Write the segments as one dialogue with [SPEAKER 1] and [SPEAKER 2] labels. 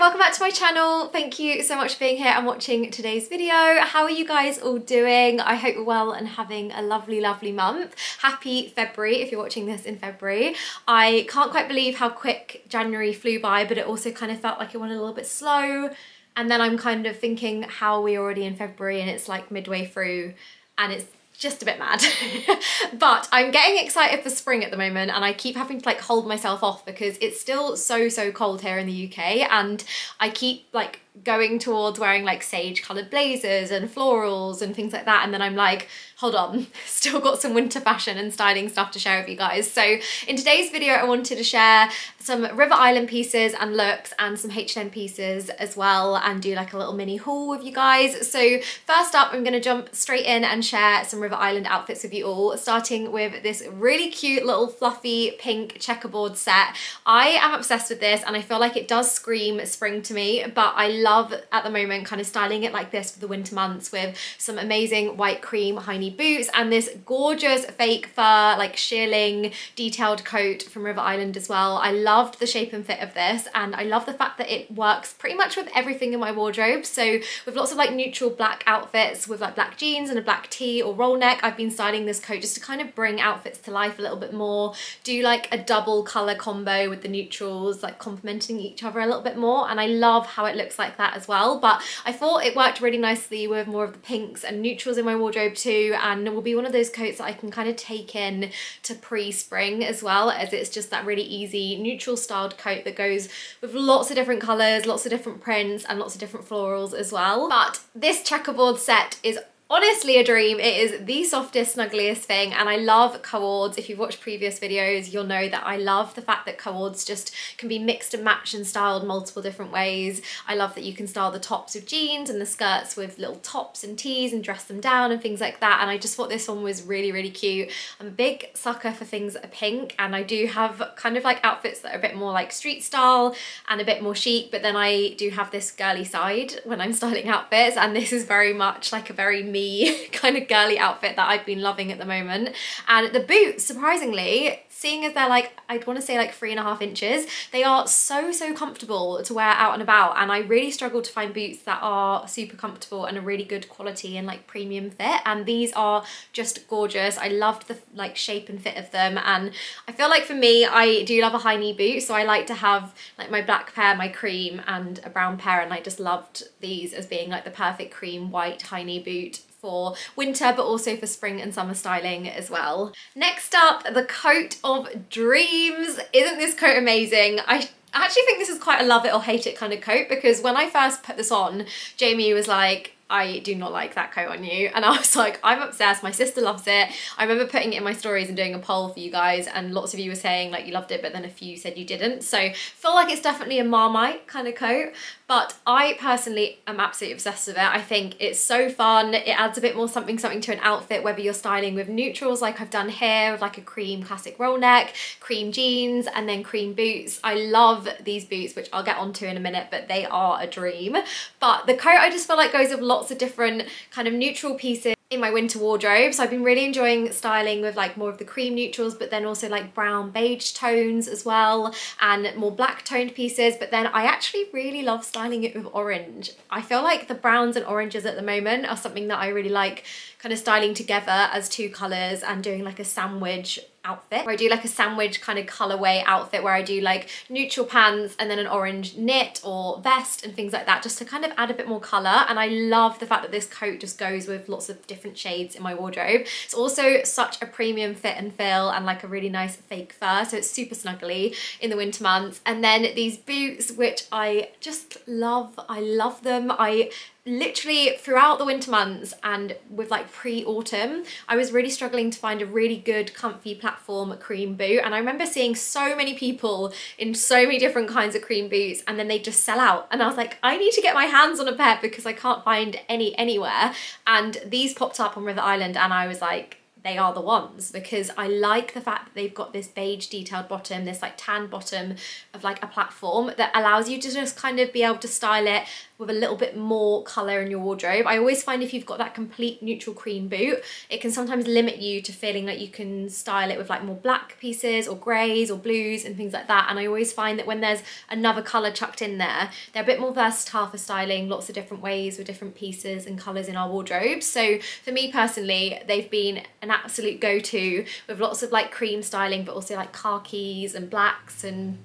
[SPEAKER 1] welcome back to my channel. Thank you so much for being here and watching today's video. How are you guys all doing? I hope you're well and having a lovely, lovely month. Happy February if you're watching this in February. I can't quite believe how quick January flew by, but it also kind of felt like it went a little bit slow. And then I'm kind of thinking how are we already in February and it's like midway through and it's just a bit mad. but I'm getting excited for spring at the moment and I keep having to like hold myself off because it's still so, so cold here in the UK and I keep like going towards wearing like sage coloured blazers and florals and things like that and then I'm like hold on still got some winter fashion and styling stuff to share with you guys. So in today's video I wanted to share some River Island pieces and looks and some H&M pieces as well and do like a little mini haul with you guys. So first up I'm gonna jump straight in and share some River Island outfits with you all starting with this really cute little fluffy pink checkerboard set. I am obsessed with this and I feel like it does scream spring to me but I love at the moment kind of styling it like this for the winter months with some amazing white cream knee boots and this gorgeous fake fur like shearling detailed coat from River Island as well. I loved the shape and fit of this and I love the fact that it works pretty much with everything in my wardrobe. So with lots of like neutral black outfits with like black jeans and a black tee or roll neck, I've been styling this coat just to kind of bring outfits to life a little bit more, do like a double color combo with the neutrals, like complementing each other a little bit more. And I love how it looks like like that as well. But I thought it worked really nicely with more of the pinks and neutrals in my wardrobe too. And it will be one of those coats that I can kind of take in to pre-spring as well as it's just that really easy neutral styled coat that goes with lots of different colors, lots of different prints and lots of different florals as well. But this checkerboard set is honestly a dream. It is the softest, snuggliest thing and I love cords. If you've watched previous videos, you'll know that I love the fact that cords just can be mixed and matched and styled multiple different ways. I love that you can style the tops with jeans and the skirts with little tops and tees and dress them down and things like that. And I just thought this one was really, really cute. I'm a big sucker for things that are pink and I do have kind of like outfits that are a bit more like street style and a bit more chic, but then I do have this girly side when I'm styling outfits and this is very much like a very me kind of girly outfit that I've been loving at the moment. And the boots, surprisingly, seeing as they're like, I'd want to say like three and a half inches, they are so, so comfortable to wear out and about. And I really struggle to find boots that are super comfortable and a really good quality and like premium fit. And these are just gorgeous. I loved the like shape and fit of them. And I feel like for me, I do love a high knee boot. So I like to have like my black pair, my cream and a brown pair. And I just loved these as being like the perfect cream white high knee boot for winter but also for spring and summer styling as well. Next up, the coat of dreams. Isn't this coat amazing? I actually think this is quite a love it or hate it kind of coat because when I first put this on, Jamie was like, I do not like that coat on you. And I was like, I'm obsessed. My sister loves it. I remember putting it in my stories and doing a poll for you guys and lots of you were saying like you loved it, but then a few said you didn't. So feel like it's definitely a Marmite kind of coat. But I personally am absolutely obsessed with it. I think it's so fun. It adds a bit more something something to an outfit, whether you're styling with neutrals like I've done here, with like a cream classic roll neck, cream jeans, and then cream boots. I love these boots, which I'll get onto in a minute, but they are a dream. But the coat I just feel like goes with lots lots of different kind of neutral pieces in my winter wardrobe. So I've been really enjoying styling with like more of the cream neutrals, but then also like brown beige tones as well and more black toned pieces. But then I actually really love styling it with orange. I feel like the browns and oranges at the moment are something that I really like kind of styling together as two colors and doing like a sandwich outfit where I do like a sandwich kind of colorway outfit where I do like neutral pants and then an orange knit or vest and things like that just to kind of add a bit more color and I love the fact that this coat just goes with lots of different shades in my wardrobe. It's also such a premium fit and feel and like a really nice fake fur so it's super snuggly in the winter months and then these boots which I just love. I love them. I literally throughout the winter months and with like pre-autumn I was really struggling to find a really good comfy platform cream boot. And I remember seeing so many people in so many different kinds of cream boots and then they just sell out. And I was like I need to get my hands on a pair because I can't find any anywhere. And these popped up on River Island and I was like they are the ones because I like the fact that they've got this beige detailed bottom, this like tan bottom of like a platform that allows you to just kind of be able to style it with a little bit more colour in your wardrobe. I always find if you've got that complete neutral cream boot, it can sometimes limit you to feeling like you can style it with like more black pieces or greys or blues and things like that. And I always find that when there's another colour chucked in there, they're a bit more versatile for styling lots of different ways with different pieces and colours in our wardrobe. So for me personally, they've been an absolute go-to with lots of like cream styling, but also like khakis and blacks and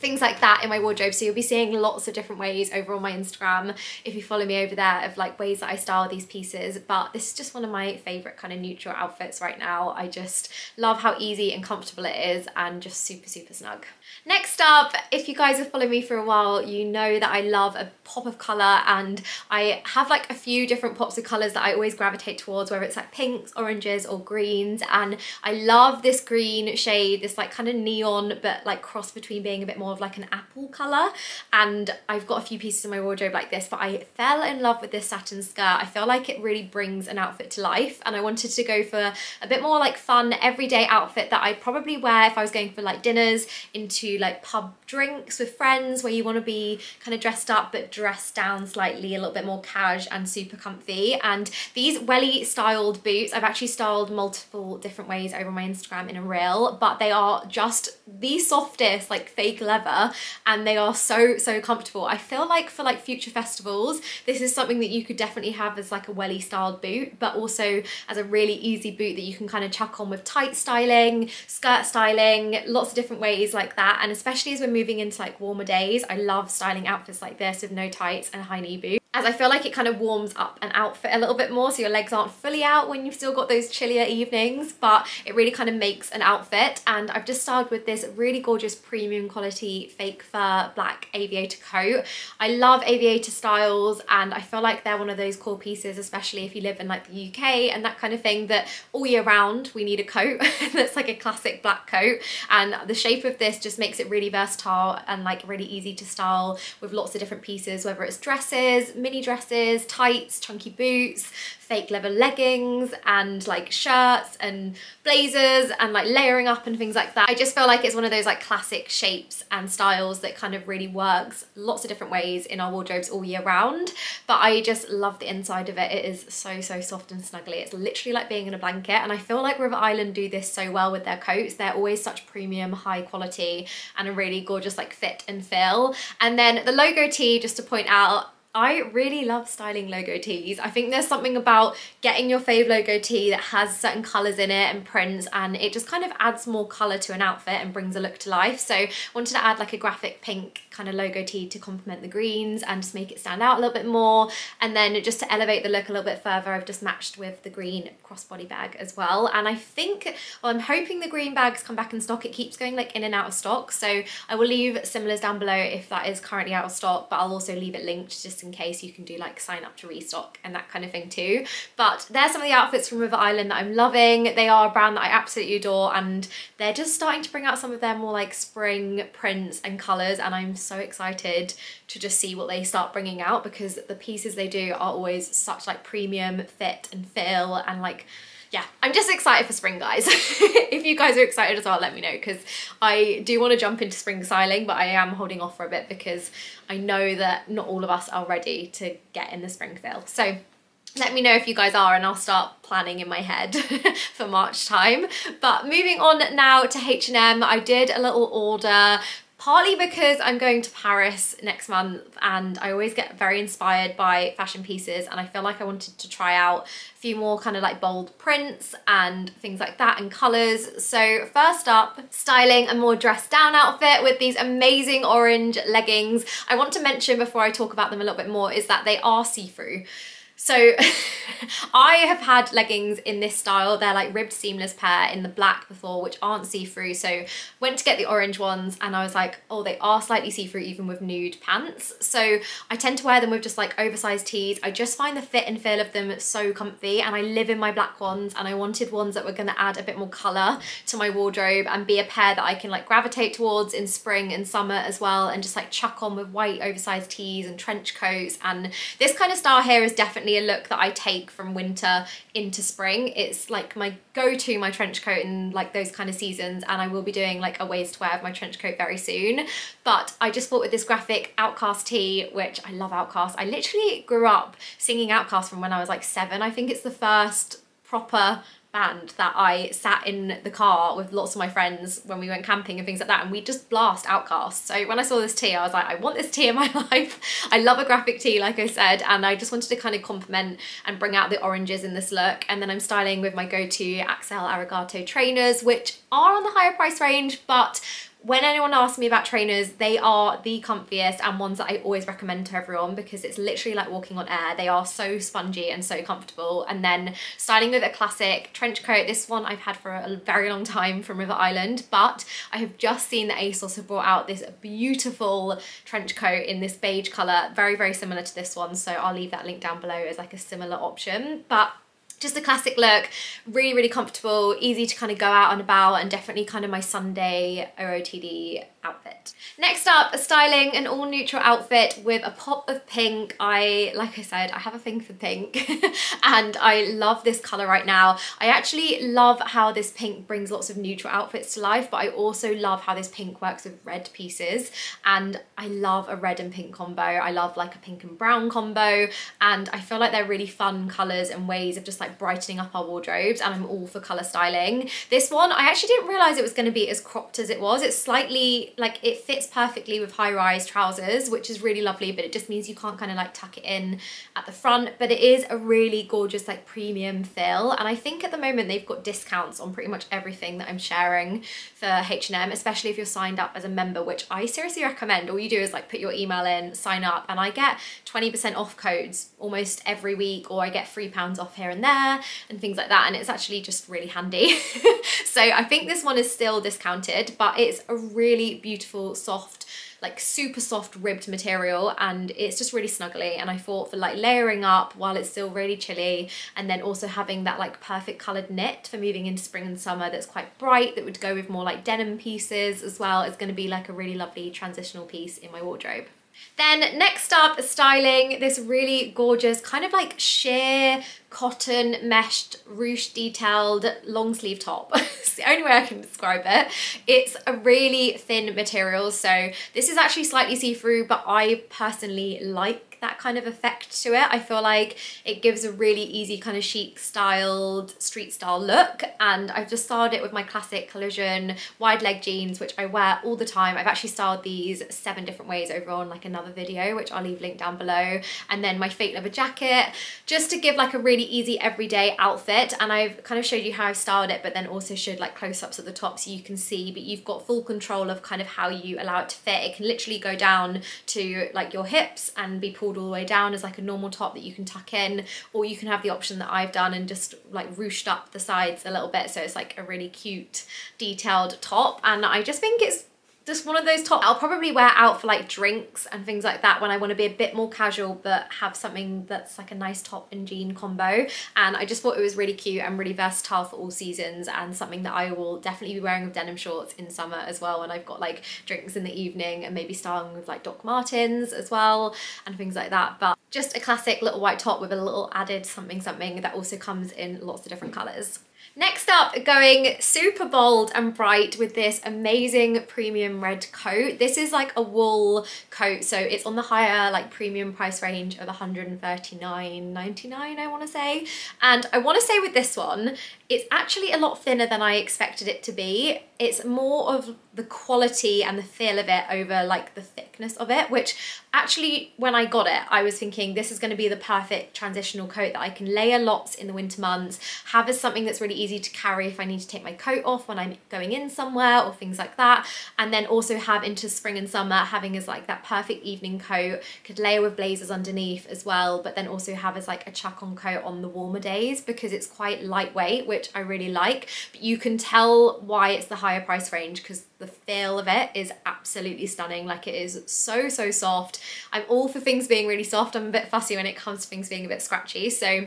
[SPEAKER 1] things like that in my wardrobe so you'll be seeing lots of different ways over on my Instagram if you follow me over there of like ways that I style these pieces but this is just one of my favorite kind of neutral outfits right now I just love how easy and comfortable it is and just super super snug. Next up, if you guys have followed me for a while, you know that I love a pop of colour and I have like a few different pops of colours that I always gravitate towards, whether it's like pinks, oranges or greens. And I love this green shade, this like kind of neon, but like cross between being a bit more of like an apple colour. And I've got a few pieces in my wardrobe like this, but I fell in love with this satin skirt. I feel like it really brings an outfit to life. And I wanted to go for a bit more like fun, everyday outfit that I'd probably wear if I was going for like dinners into like pub drinks with friends where you want to be kind of dressed up but dressed down slightly, a little bit more cash and super comfy. And these welly styled boots, I've actually styled multiple different ways over my Instagram in a reel, but they are just the softest like fake leather and they are so, so comfortable. I feel like for like future festivals, this is something that you could definitely have as like a welly styled boot, but also as a really easy boot that you can kind of chuck on with tight styling, skirt styling, lots of different ways like that and especially as we're moving into like warmer days I love styling outfits like this with no tights and high knee boots as I feel like it kind of warms up an outfit a little bit more so your legs aren't fully out when you've still got those chillier evenings but it really kind of makes an outfit. And I've just styled with this really gorgeous premium quality fake fur black aviator coat. I love aviator styles and I feel like they're one of those core pieces especially if you live in like the UK and that kind of thing that all year round we need a coat. That's like a classic black coat. And the shape of this just makes it really versatile and like really easy to style with lots of different pieces whether it's dresses mini dresses, tights, chunky boots, fake leather leggings and like shirts and blazers and like layering up and things like that. I just feel like it's one of those like classic shapes and styles that kind of really works lots of different ways in our wardrobes all year round. But I just love the inside of it. It is so, so soft and snuggly. It's literally like being in a blanket. And I feel like River Island do this so well with their coats. They're always such premium, high quality and a really gorgeous like fit and feel. And then the logo tee, just to point out, I really love styling logo tees. I think there's something about getting your fave logo tee that has certain colours in it and prints and it just kind of adds more colour to an outfit and brings a look to life. So I wanted to add like a graphic pink kind of logo tee to complement the greens and just make it stand out a little bit more. And then just to elevate the look a little bit further, I've just matched with the green crossbody bag as well. And I think, well, I'm hoping the green bags come back in stock. It keeps going like in and out of stock. So I will leave similars down below if that is currently out of stock, but I'll also leave it linked just in case you can do like sign up to restock and that kind of thing too. But there's some of the outfits from River Island that I'm loving. They are a brand that I absolutely adore and they're just starting to bring out some of their more like spring prints and colours and I'm so excited to just see what they start bringing out because the pieces they do are always such like premium fit and feel and like yeah, I'm just excited for spring, guys. if you guys are excited as well, let me know because I do want to jump into spring styling, but I am holding off for a bit because I know that not all of us are ready to get in the spring feel. So let me know if you guys are and I'll start planning in my head for March time. But moving on now to H&M, I did a little order partly because I'm going to Paris next month and I always get very inspired by fashion pieces and I feel like I wanted to try out a few more kind of like bold prints and things like that and colours. So first up, styling a more dressed down outfit with these amazing orange leggings. I want to mention before I talk about them a little bit more is that they are see-through. So I have had leggings in this style. They're like ribbed seamless pair in the black before, which aren't see-through. So went to get the orange ones and I was like, oh, they are slightly see-through even with nude pants. So I tend to wear them with just like oversized tees. I just find the fit and feel of them so comfy and I live in my black ones and I wanted ones that were gonna add a bit more color to my wardrobe and be a pair that I can like gravitate towards in spring and summer as well and just like chuck on with white oversized tees and trench coats. And this kind of style here is definitely definitely a look that I take from winter into spring. It's like my go-to, my trench coat in like those kind of seasons and I will be doing like a waist wear of my trench coat very soon. But I just thought with this graphic OutKast tee, which I love OutKast. I literally grew up singing OutKast from when I was like seven. I think it's the first proper band that I sat in the car with lots of my friends when we went camping and things like that and we just blast OutKast. So when I saw this tee I was like I want this tee in my life. I love a graphic tee like I said and I just wanted to kind of complement and bring out the oranges in this look and then I'm styling with my go-to Axel Arigato trainers which are on the higher price range but when anyone asks me about trainers, they are the comfiest and ones that I always recommend to everyone because it's literally like walking on air. They are so spongy and so comfortable. And then styling with a classic trench coat. This one I've had for a very long time from River Island, but I have just seen that ASOS have brought out this beautiful trench coat in this beige color, very, very similar to this one. So I'll leave that link down below as like a similar option. But just a classic look, really, really comfortable, easy to kind of go out and about and definitely kind of my Sunday OOTD outfit. Next up, styling an all neutral outfit with a pop of pink. I, like I said, I have a thing for pink and I love this color right now. I actually love how this pink brings lots of neutral outfits to life, but I also love how this pink works with red pieces. And I love a red and pink combo. I love like a pink and brown combo. And I feel like they're really fun colors and ways of just like brightening up our wardrobes. And I'm all for color styling. This one, I actually didn't realize it was gonna be as cropped as it was. It's slightly like it fits perfectly with high rise trousers, which is really lovely, but it just means you can't kind of like tuck it in at the front. But it is a really gorgeous like premium fill. And I think at the moment they've got discounts on pretty much everything that I'm sharing for H&M, especially if you're signed up as a member, which I seriously recommend. All you do is like put your email in, sign up, and I get 20% off codes almost every week, or I get three pounds off here and there and things like that. And it's actually just really handy. so I think this one is still discounted, but it's a really beautiful, soft, like super soft ribbed material and it's just really snuggly and I thought for like layering up while it's still really chilly and then also having that like perfect coloured knit for moving into spring and summer that's quite bright that would go with more like denim pieces as well is going to be like a really lovely transitional piece in my wardrobe. Then next up, styling this really gorgeous kind of like sheer cotton meshed ruche detailed long sleeve top. it's the only way I can describe it. It's a really thin material, so this is actually slightly see-through, but I personally like that kind of effect to it. I feel like it gives a really easy kind of chic styled street style look and I've just styled it with my classic Collusion wide leg jeans which I wear all the time. I've actually styled these seven different ways over on like another video which I'll leave linked down below. And then my fake leather jacket just to give like a really easy everyday outfit. And I've kind of showed you how I've styled it but then also showed like close-ups at the top so you can see. But you've got full control of kind of how you allow it to fit. It can literally go down to like your hips and be pulled pulled all the way down as like a normal top that you can tuck in. Or you can have the option that I've done and just like ruched up the sides a little bit so it's like a really cute detailed top. And I just think it's just one of those tops I'll probably wear out for like drinks and things like that when I want to be a bit more casual but have something that's like a nice top and jean combo and I just thought it was really cute and really versatile for all seasons and something that I will definitely be wearing with denim shorts in summer as well when I've got like drinks in the evening and maybe styling with like Doc Martens as well and things like that but just a classic little white top with a little added something something that also comes in lots of different colours. Next up, going super bold and bright with this amazing premium red coat. This is like a wool coat, so it's on the higher like premium price range of 139.99, I want to say. And I want to say with this one, it's actually a lot thinner than I expected it to be. It's more of the quality and the feel of it over like the thickness of it, which actually when I got it, I was thinking this is going to be the perfect transitional coat that I can layer lots in the winter months, have as something that's really easy to carry if I need to take my coat off when I'm going in somewhere or things like that. And then also have into spring and summer, having as like that perfect evening coat, could layer with blazers underneath as well, but then also have as like a chuck on coat on the warmer days because it's quite lightweight, which I really like. But you can tell why it's the higher price range because the feel of it is absolutely stunning. Like it is so, so soft. I'm all for things being really soft. I'm a bit fussy when it comes to things being a bit scratchy. So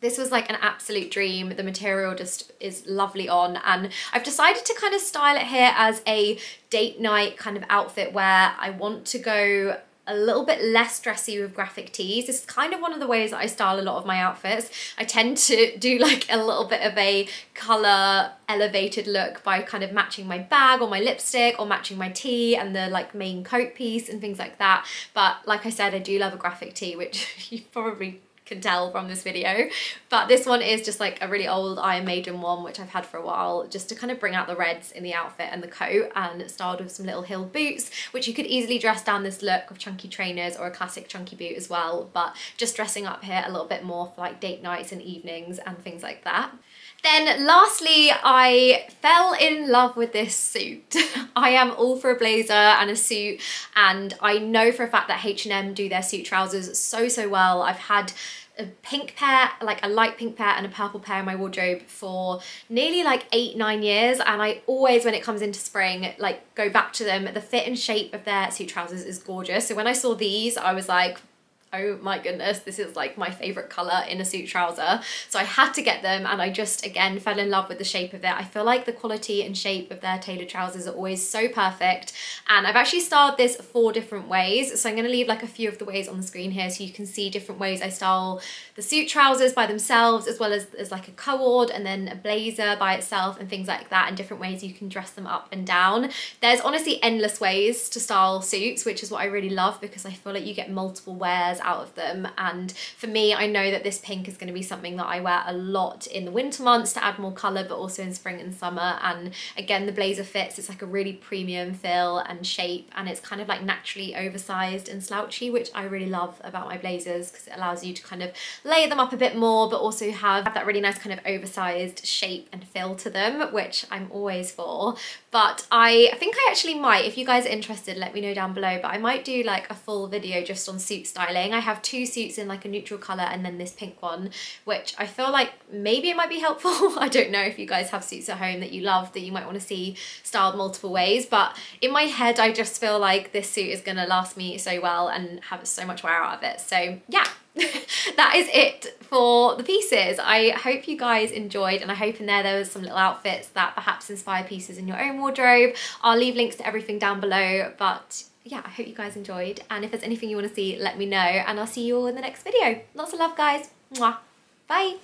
[SPEAKER 1] this was like an absolute dream. The material just is lovely on and I've decided to kind of style it here as a date night kind of outfit where I want to go a little bit less dressy with graphic tees. This is kind of one of the ways that I style a lot of my outfits. I tend to do like a little bit of a color elevated look by kind of matching my bag or my lipstick or matching my tee and the like main coat piece and things like that. But like I said, I do love a graphic tee, which you probably can tell from this video. But this one is just like a really old Iron Maiden one, which I've had for a while, just to kind of bring out the reds in the outfit and the coat and styled with some little heel boots, which you could easily dress down this look with chunky trainers or a classic chunky boot as well. But just dressing up here a little bit more for like date nights and evenings and things like that. Then lastly, I fell in love with this suit. I am all for a blazer and a suit and I know for a fact that H&M do their suit trousers so, so well. I've had a pink pair, like a light pink pair and a purple pair in my wardrobe for nearly like eight, nine years. And I always, when it comes into spring, like go back to them. The fit and shape of their suit trousers is gorgeous. So when I saw these, I was like, oh my goodness, this is like my favorite color in a suit trouser. So I had to get them and I just, again, fell in love with the shape of it. I feel like the quality and shape of their tailored trousers are always so perfect. And I've actually styled this four different ways. So I'm gonna leave like a few of the ways on the screen here so you can see different ways I style the suit trousers by themselves as well as, as like a cord and then a blazer by itself and things like that and different ways you can dress them up and down. There's honestly endless ways to style suits, which is what I really love because I feel like you get multiple wears out of them. And for me, I know that this pink is going to be something that I wear a lot in the winter months to add more colour, but also in spring and summer. And again, the blazer fits, it's like a really premium feel and shape, and it's kind of like naturally oversized and slouchy, which I really love about my blazers because it allows you to kind of layer them up a bit more, but also have that really nice kind of oversized shape and feel to them, which I'm always for. But I think I actually might, if you guys are interested, let me know down below, but I might do like a full video just on suit styling. I have two suits in like a neutral colour and then this pink one, which I feel like maybe it might be helpful. I don't know if you guys have suits at home that you love that you might want to see styled multiple ways, but in my head, I just feel like this suit is going to last me so well and have so much wear out of it. So yeah, that is it for the pieces. I hope you guys enjoyed and I hope in there there was some little outfits that perhaps inspire pieces in your own wardrobe. I'll leave links to everything down below but yeah, I hope you guys enjoyed and if there's anything you want to see let me know and I'll see you all in the next video. Lots of love guys. Mwah. Bye.